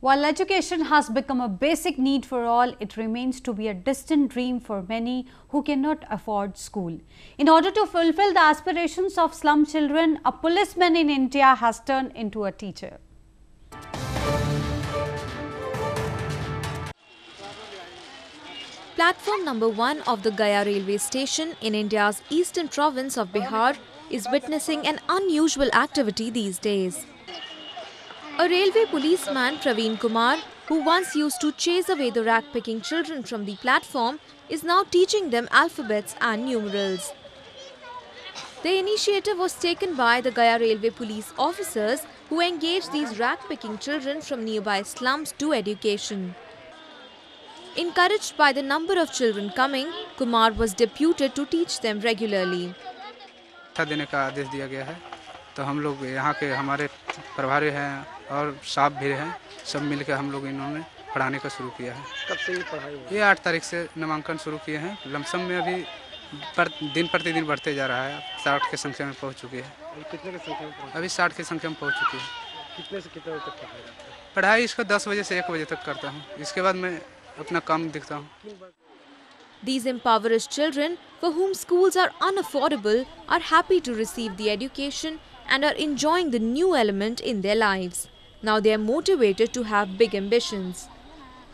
While education has become a basic need for all, it remains to be a distant dream for many who cannot afford school. In order to fulfill the aspirations of slum children, a policeman in India has turned into a teacher. Platform number 1 of the Gaya railway station in India's eastern province of Bihar is witnessing an unusual activity these days. A railway policeman, Praveen Kumar, who once used to chase away the rack-picking children from the platform, is now teaching them alphabets and numerals. The initiative was taken by the Gaya Railway police officers who engaged these rack-picking children from nearby slums to education. Encouraged by the number of children coming, Kumar was deputed to teach them regularly. शिक्षा देने का आदेश दिया गया है तो हम लोग यहाँ के हमारे प्रभारी हैं और स्टाफ भी हैं। सब मिलकर हम लोग इन्होंने पढ़ाने का शुरू किया है। कब से ये पढ़ाई हुई ये आठ तारीख से नामांकन शुरू किए हैं। लमसम में अभी पर दिन प्रतिदिन बढ़ते जा रहा है। साठ की संख्या में पहुँच चुकी है। अभी कितने की संख्या में अभी साठ की संख्या में पहुँच चुकी है। कितने से कितने तक पढ़ाई पढ़ाई इसको दस बजे से एक बजे तक करता हूँ। इसके बाद मैं अपना काम दिखता हूँ। These impoverished children, for whom schools are unaffordable, are happy to receive the education and are enjoying the new element in their lives. Now they are motivated to have big ambitions.